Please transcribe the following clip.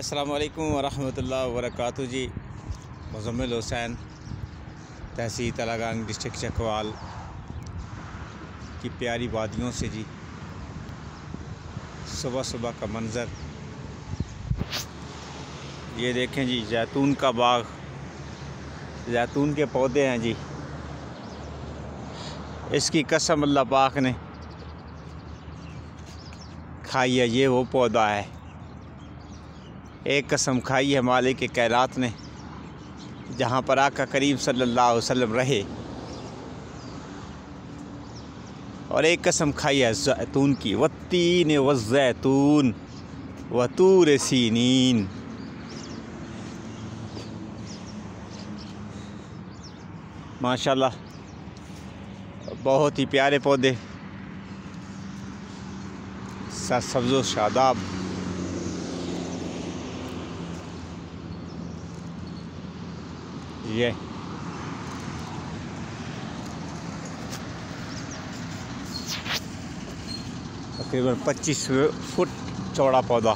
असलकम वरहमल वरक जी। मुजम्मिल हुसैन, तहसील तलागंग डिस्ट्रिक्ट चकवाल की प्यारी वादियों से जी। सुबह सुबह का मंज़र। ये देखें जी, जैतून का बाग। जैतून के पौधे हैं जी। इसकी कसम अल्लाह पाक ने खाई है, ये वो पौधा है। एक कसम खाई है मालिक के कैरात ने, जहाँ पर आका करीम सल्लल्लाहु अलैहि वसल्लम रहे। और एक कसम खाई है जैतून की व जैतून व तूर सीनीन। माशाल्लाह, बहुत ही प्यारे पौधे सब्ज़ शादाब। ये। तकरीबन 25 फुट चौड़ा पौधा।